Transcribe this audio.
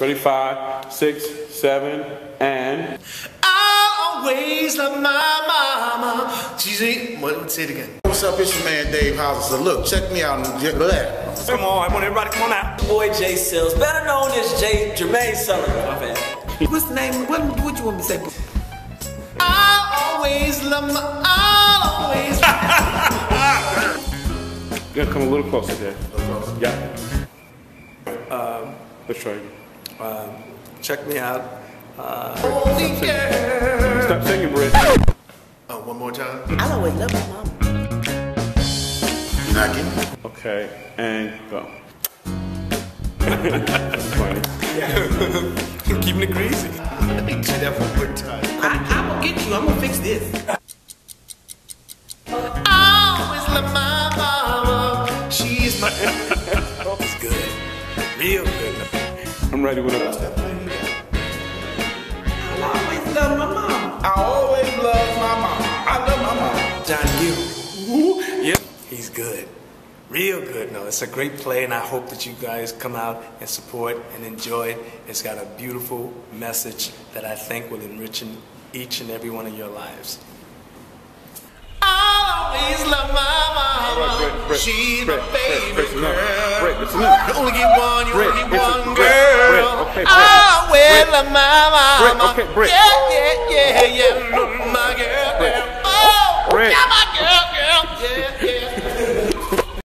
Ready? Five, six, seven, and. I always love my mama. She's a. What? Say it again. What's up? It's your man Dave Hollister. So look, check me out and get that. Come on, I want everybody come on out. Boy Jay Sills, better known as Jay Jermaine Sullivan, my bad. What's the name? What, what you want me to say? I always love my. I always. You gotta come a little closer there. Yeah. Um, let's try again. Um, check me out. Only girl. Stop singing, Britt. Oh, one more time. I always love my mama. Knocking. Okay, and go. That's funny. Keeping it greasy. Let me do that one more time. I, I'm gonna get you. I'm gonna fix this. I always love my mama. She's my. It's good. Real good. I'm ready when I'm. I always love my mama. I always love my mom. I love my mom. John Gill. Yep, he's good. Real good. No, it's a great play, and I hope that you guys come out and support and enjoy it. It's got a beautiful message that I think will enrich each and every one of your lives. Mama. Britt, Britt, She's Britt, my favorite girl. Enough. You only get one, you only get one girl. Okay. I will Britt. my mama. Okay. Yeah, yeah, yeah,